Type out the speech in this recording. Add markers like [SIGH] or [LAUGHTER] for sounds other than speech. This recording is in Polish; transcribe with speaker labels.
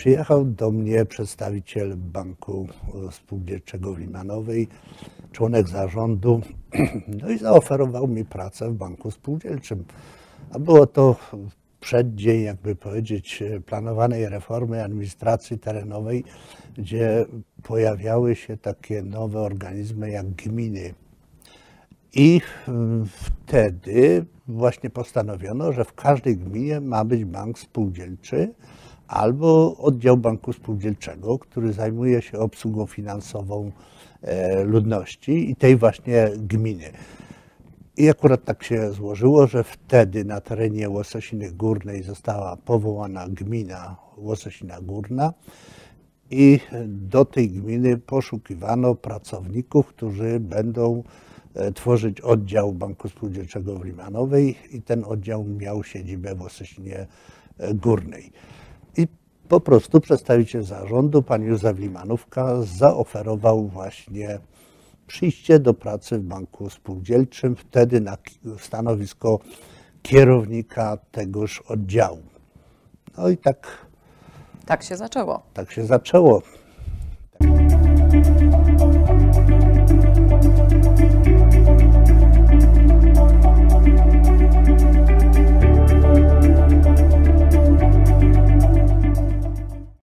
Speaker 1: przyjechał do mnie przedstawiciel Banku Spółdzielczego w Limanowej, członek zarządu, [CLEARS THROAT] no i zaoferował mi pracę w Banku Spółdzielczym. A było to przeddzień, jakby powiedzieć, planowanej reformy administracji terenowej, gdzie pojawiały się takie nowe organizmy jak gminy. I mm, wtedy właśnie postanowiono, że w każdej gminie ma być bank spółdzielczy albo oddział banku spółdzielczego, który zajmuje się obsługą finansową e, ludności i tej właśnie gminy. I akurat tak się złożyło, że wtedy na terenie Łososiny Górnej została powołana gmina Łososina Górna i do tej gminy poszukiwano pracowników, którzy będą e, tworzyć oddział Banku Spółdzielczego w Limanowej i ten oddział miał siedzibę w Łososinie e, Górnej po prostu przedstawiciel zarządu, pan Józef Limanówka, zaoferował właśnie przyjście do pracy w banku spółdzielczym, wtedy na stanowisko kierownika tegoż oddziału. No i tak.
Speaker 2: Tak się zaczęło.
Speaker 1: Tak się zaczęło.